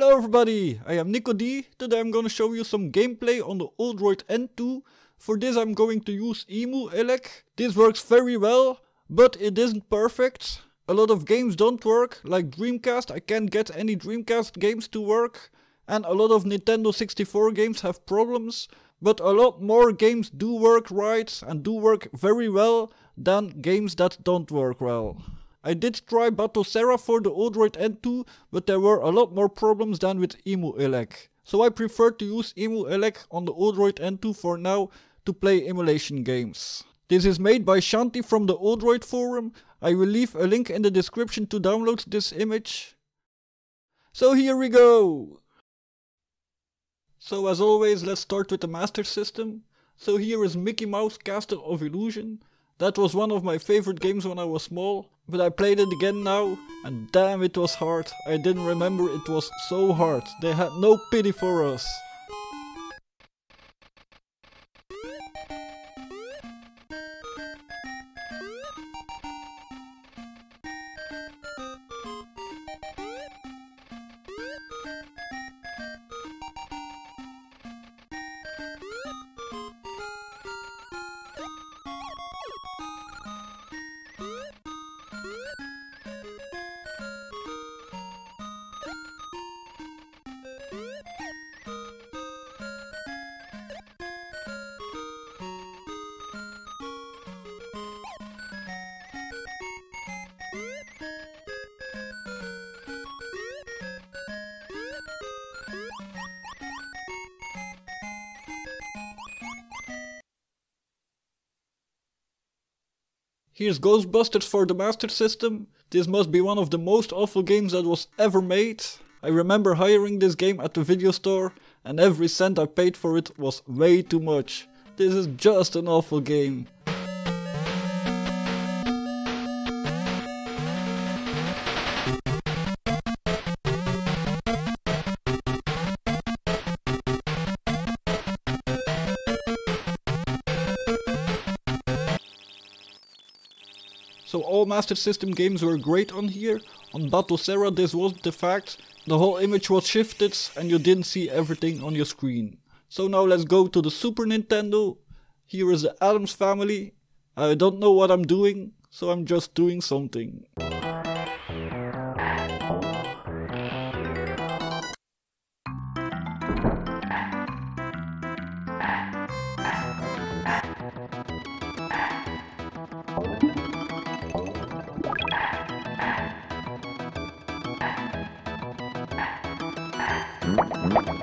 Hello everybody, I am NicoD. Today I'm gonna show you some gameplay on the Odroid N2. For this I'm going to use EmuELEC. This works very well, but it isn't perfect. A lot of games don't work, like Dreamcast, I can't get any Dreamcast games to work. And a lot of Nintendo 64 games have problems, but a lot more games do work right and do work very well than games that don't work well. I did try Batocera for the Odroid N2, but there were a lot more problems than with Emu EmuELEC. So I prefer to use Emu EmuELEC on the Odroid N2 for now to play emulation games. This is made by Shanti from the Odroid forum. I will leave a link in the description to download this image. So here we go! So as always, let's start with the Master System. So here is Mickey Mouse Castle of Illusion. That was one of my favorite games when I was small, but I played it again now, and damn it was hard. I didn't remember it was so hard. They had no pity for us. Here's Ghostbusters for the Master System. This must be one of the most awful games that was ever made. I remember hiring this game at the video store and every cent I paid for it was way too much. This is just an awful game. So all Master System games were great on here. On Batocera this wasn't the fact. The whole image was shifted and you didn't see everything on your screen. So now let's go to the Super Nintendo. Here is the Addams Family. I don't know what I'm doing, so I'm just doing something. Whoa.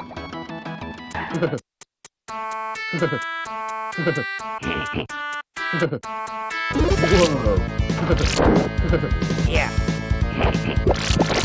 yeah.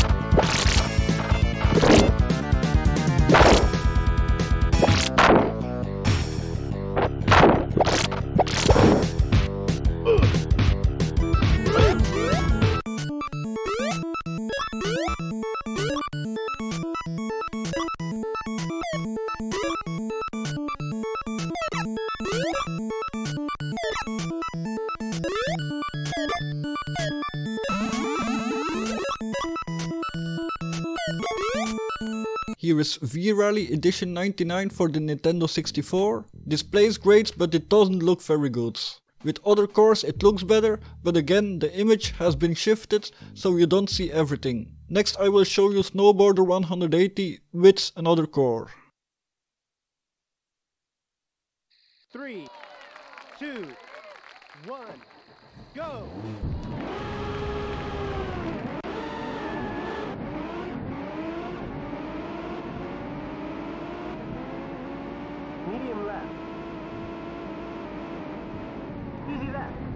Here is V-Rally Edition 99 for the Nintendo 64. This plays great but it doesn't look very good. With other cores it looks better, but again the image has been shifted so you don't see everything. Next I will show you Snowboarder 180 with another core. Three, two, one, go! Medium left. Easy left.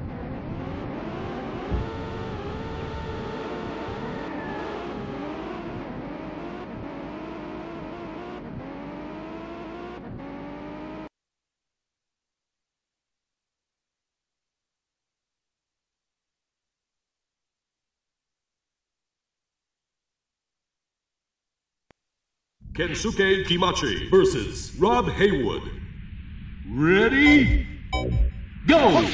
Kensuke Kimachi versus Rob Haywood. Ready? Go!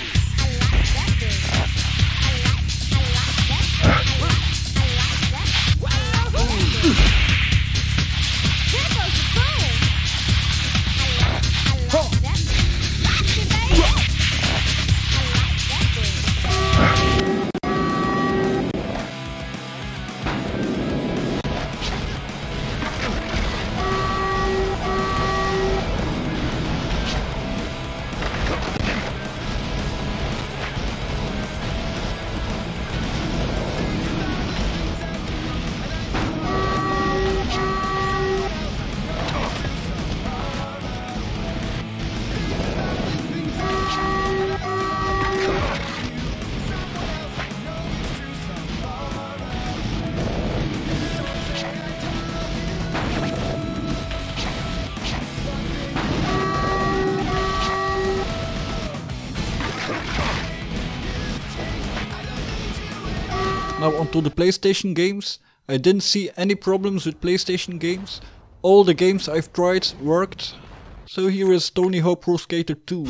Onto the PlayStation games. I didn't see any problems with PlayStation games. All the games I've tried worked. So here is Tony Hawk Pro Skater 2.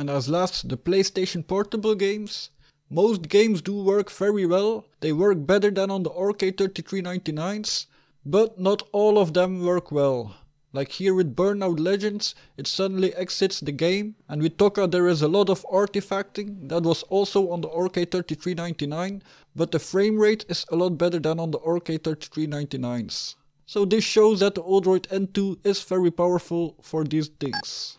And as last, the PlayStation Portable games. Most games do work very well, they work better than on the RK3399s, but not all of them work well. Like here with Burnout Legends, it suddenly exits the game, and with Tokka there is a lot of artifacting, that was also on the RK3399, but the frame rate is a lot better than on the RK3399s. So this shows that the Odroid N2 is very powerful for these things.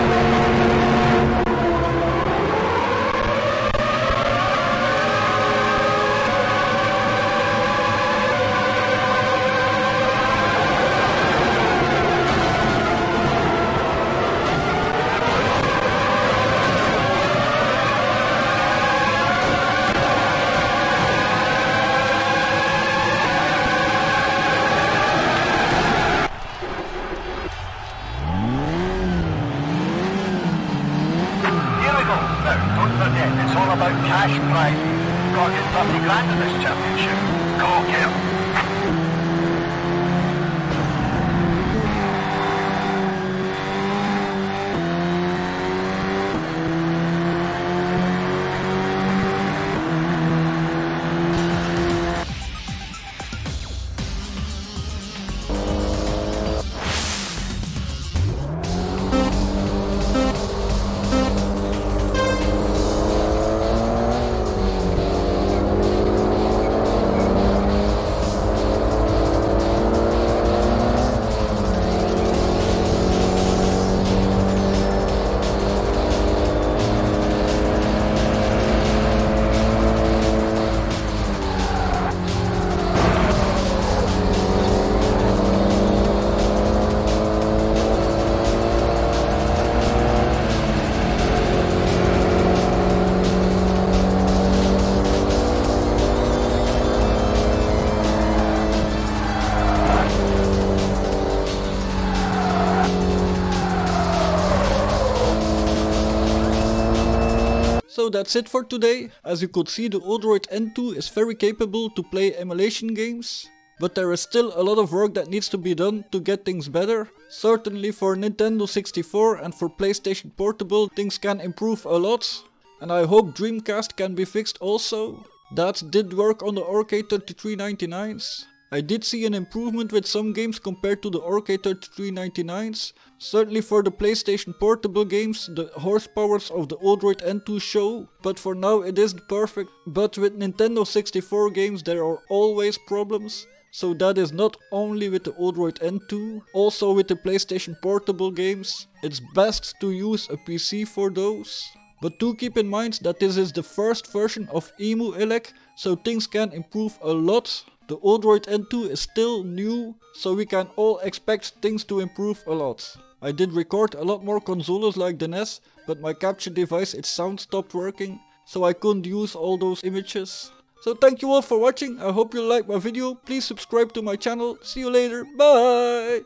cash prizes. Got get 30 grand in this championship. Go, Gil. So that's it for today. As you could see the Odroid N2 is very capable to play emulation games. But there is still a lot of work that needs to be done to get things better. Certainly for Nintendo 64 and for PlayStation Portable things can improve a lot. And I hope Dreamcast can be fixed also. That did work on the RK3399s. I did see an improvement with some games compared to the RK3399s. Certainly for the PlayStation Portable games, the horsepowers of the Odroid N2 show, but for now it isn't perfect. But with Nintendo 64 games there are always problems. So that is not only with the Odroid N2, also with the PlayStation Portable games. It's best to use a PC for those. But do keep in mind that this is the first version of EmuELEC, so things can improve a lot. The Odroid N2 is still new, so we can all expect things to improve a lot. I did record a lot more consoles like the NES, but my capture device its sound stopped working, so I couldn't use all those images. So thank you all for watching, I hope you liked my video, please subscribe to my channel, see you later, bye!